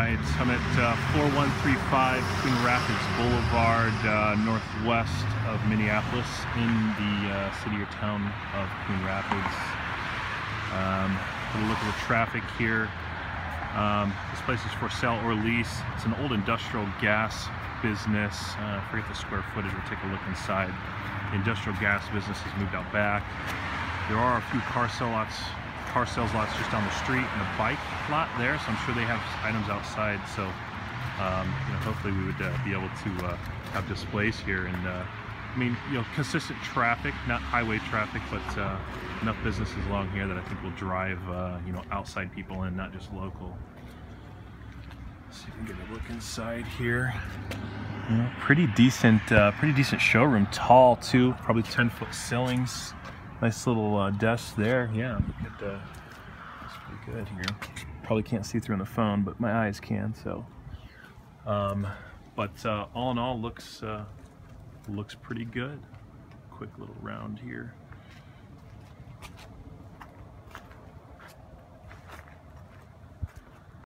right, I'm at uh, 4135 Coon Rapids Boulevard, uh, northwest of Minneapolis, in the uh, city or town of Coon Rapids. Um, a look at the traffic here. Um, this place is for sale or lease. It's an old industrial gas business. Uh, forget the square footage. We'll take a look inside. The industrial gas business has moved out back. There are a few car sale lots car sales lots just down the street and a bike lot there, so I'm sure they have items outside. So, um, you know, hopefully we would uh, be able to uh, have displays here and, uh, I mean, you know, consistent traffic, not highway traffic, but uh, enough businesses along here that I think will drive, uh, you know, outside people in, not just local. Let's see if we can get a look inside here. Yeah, pretty decent, uh, pretty decent showroom. Tall too, probably 10 foot ceilings. Nice little uh, desk there. Yeah, uh, it's pretty good here. Probably can't see through on the phone, but my eyes can. So, um, but uh, all in all, looks uh, looks pretty good. Quick little round here.